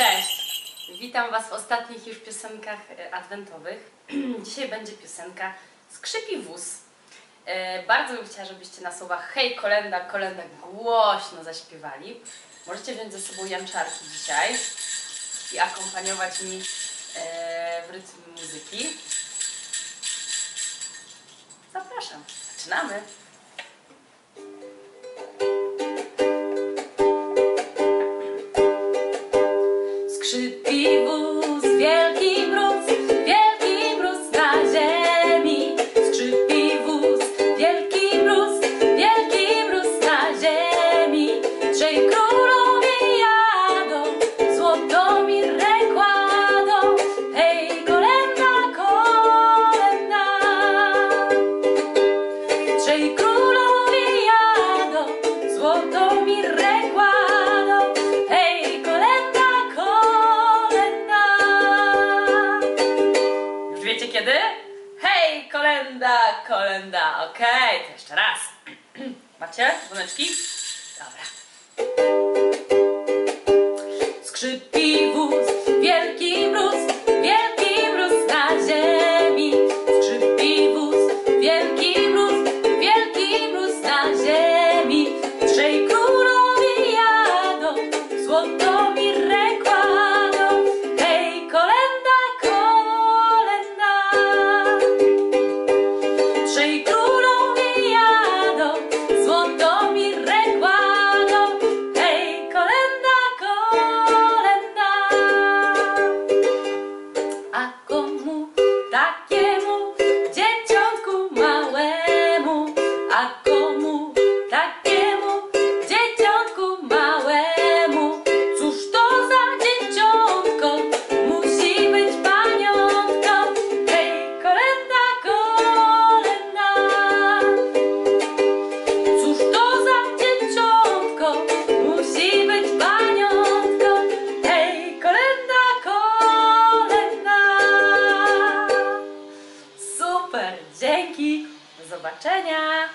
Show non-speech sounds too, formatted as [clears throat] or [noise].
Cześć! Witam Was w ostatnich już piosenkach e, adwentowych. [clears throat] Dzisiaj będzie piosenka Skrzypi wóz. E, Bardzo bym chciała, żebyście na słowach hej kolenda, kolenda głośno zaśpiewali. Możecie wziąć ze sobą janczarki dzisiaj i akompaniować mi e, w rytm muzyki. Zapraszam, zaczynamy! Trzej królowie jadą, złotą mirę kładą. kolenda, kolenda. Okej, okay, jeszcze raz. [clears throat] Macie dzwoneczki? Dobra. Skrzypi wóz, wielki mróz, wielki mróz na ziemi. Skrzypi wóz, wielki mróz, wielki mróz na ziemi. Trzej królowi jadą, złoto mi acompanhar. Super, dzięki, do zobaczenia!